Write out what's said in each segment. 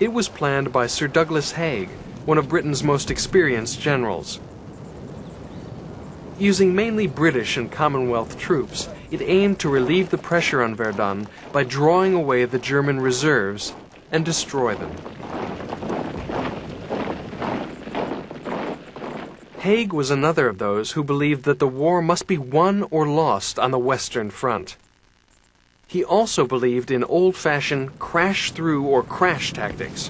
It was planned by Sir Douglas Haig, one of Britain's most experienced generals. Using mainly British and Commonwealth troops, it aimed to relieve the pressure on Verdun by drawing away the German reserves and destroy them. Haig was another of those who believed that the war must be won or lost on the Western Front. He also believed in old-fashioned crash-through or crash tactics.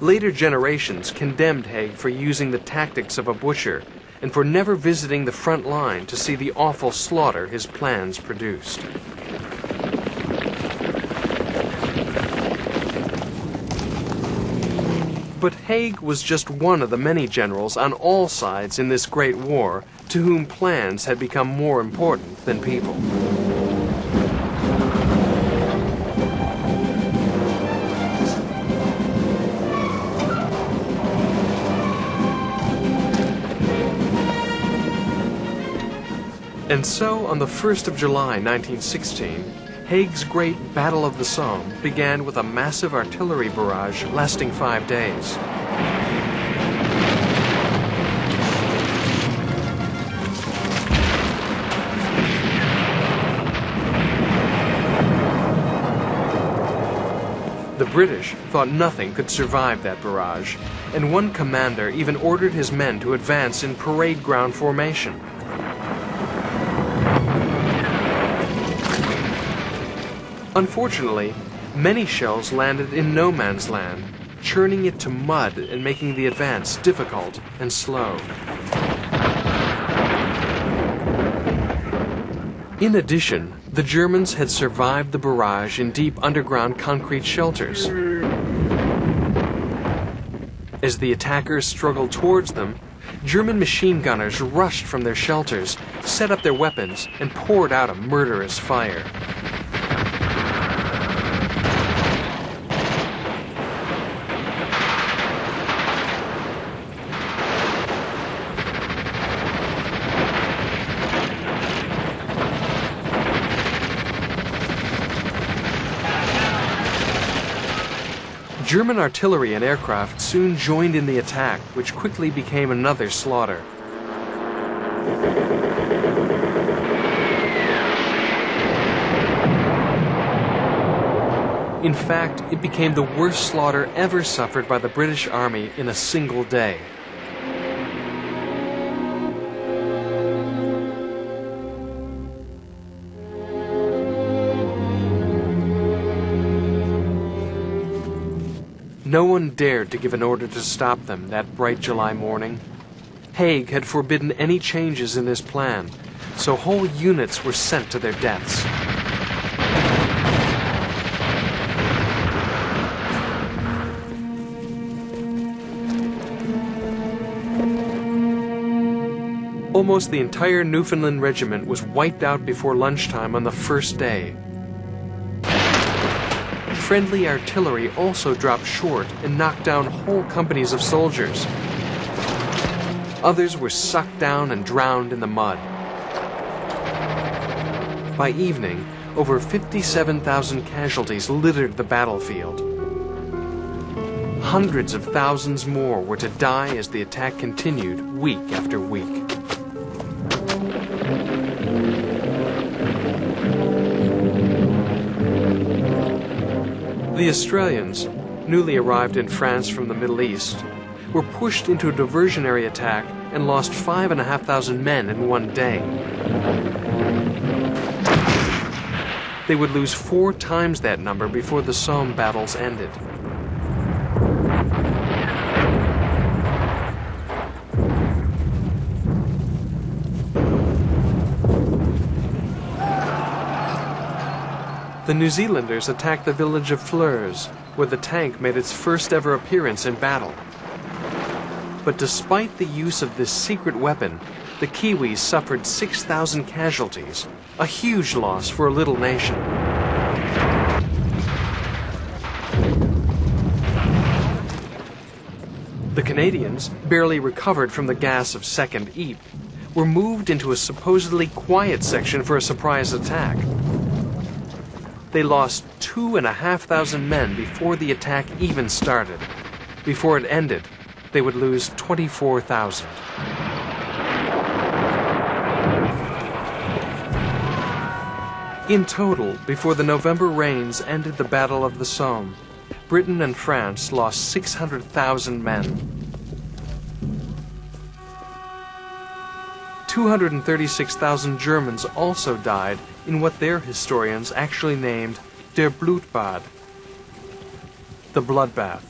Later generations condemned Haig for using the tactics of a butcher and for never visiting the front line to see the awful slaughter his plans produced. But Haig was just one of the many generals on all sides in this great war to whom plans had become more important than people. And so, on the 1st of July 1916, Haig's great Battle of the Somme began with a massive artillery barrage lasting five days. The British thought nothing could survive that barrage, and one commander even ordered his men to advance in parade ground formation. Unfortunately, many shells landed in no man's land, churning it to mud and making the advance difficult and slow. In addition, the Germans had survived the barrage in deep underground concrete shelters. As the attackers struggled towards them, German machine gunners rushed from their shelters, set up their weapons, and poured out a murderous fire. German artillery and aircraft soon joined in the attack, which quickly became another slaughter. In fact, it became the worst slaughter ever suffered by the British Army in a single day. No one dared to give an order to stop them that bright July morning. Haig had forbidden any changes in his plan, so whole units were sent to their deaths. Almost the entire Newfoundland regiment was wiped out before lunchtime on the first day, friendly artillery also dropped short and knocked down whole companies of soldiers. Others were sucked down and drowned in the mud. By evening, over 57,000 casualties littered the battlefield. Hundreds of thousands more were to die as the attack continued week after week. The Australians, newly arrived in France from the Middle East, were pushed into a diversionary attack and lost five and a half thousand men in one day. They would lose four times that number before the Somme battles ended. The New Zealanders attacked the village of Flers, where the tank made its first ever appearance in battle. But despite the use of this secret weapon, the Kiwis suffered 6,000 casualties, a huge loss for a little nation. The Canadians, barely recovered from the gas of Second Ypres, were moved into a supposedly quiet section for a surprise attack. They lost two and a half thousand men before the attack even started. Before it ended, they would lose 24,000. In total, before the November rains ended the Battle of the Somme, Britain and France lost 600,000 men. 236,000 Germans also died in what their historians actually named Der Blutbad, the bloodbath.